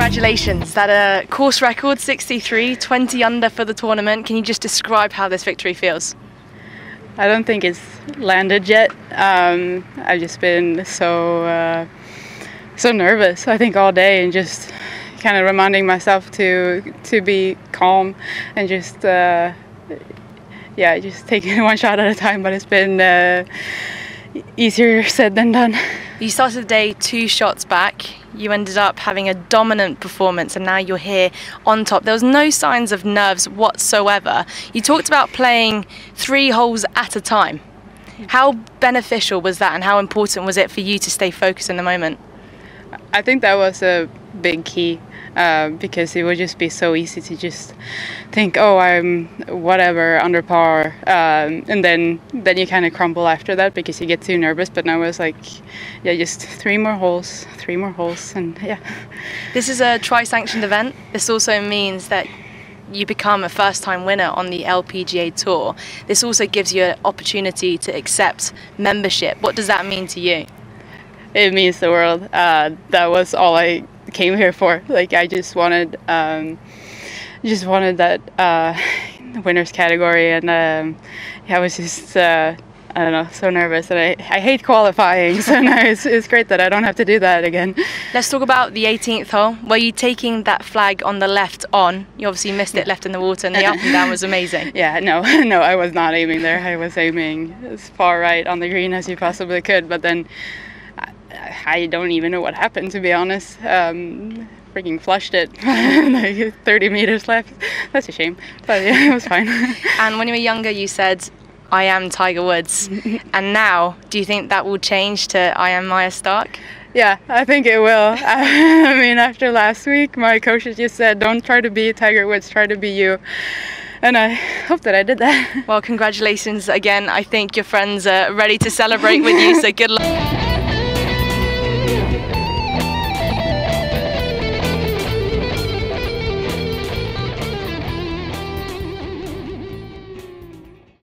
Congratulations, that a uh, course record 63, 20 under for the tournament. Can you just describe how this victory feels? I don't think it's landed yet. Um, I've just been so uh, so nervous. I think all day and just kind of reminding myself to to be calm and just uh, yeah, just taking one shot at a time. But it's been uh, easier said than done. You started the day two shots back. You ended up having a dominant performance, and now you're here on top. There was no signs of nerves whatsoever. You talked about playing three holes at a time. How beneficial was that, and how important was it for you to stay focused in the moment? I think that was a big key uh, because it would just be so easy to just think, oh, I'm whatever under par, um, and then then you kind of crumble after that because you get too nervous. But now it's like, yeah, just three more holes, three more holes, and yeah. This is a tri-sanctioned event. This also means that you become a first time winner on the LPGA Tour. This also gives you an opportunity to accept membership. What does that mean to you? It means the world. Uh, that was all I came here for. Like I just wanted, um, just wanted that uh, winners category, and um, yeah, I was just. Uh, I don't know, so nervous, and I, I hate qualifying, so now it's, it's great that I don't have to do that again. Let's talk about the 18th hole. Were you taking that flag on the left on? You obviously missed it left in the water, and the up and down was amazing. Yeah, no, no, I was not aiming there. I was aiming as far right on the green as you possibly could, but then I don't even know what happened to be honest. Um, freaking flushed it like 30 meters left. That's a shame, but yeah, it was fine. and when you were younger, you said, "I am Tiger Woods," and now, do you think that will change to "I am Maja Stark"? Yeah, I think it will. I mean, after last week, my coaches just said, "Don't try to be Tiger Woods. Try to be you." and I hope that I did that. Well, congratulations again. I think your friends are ready to celebrate with you, so good luck.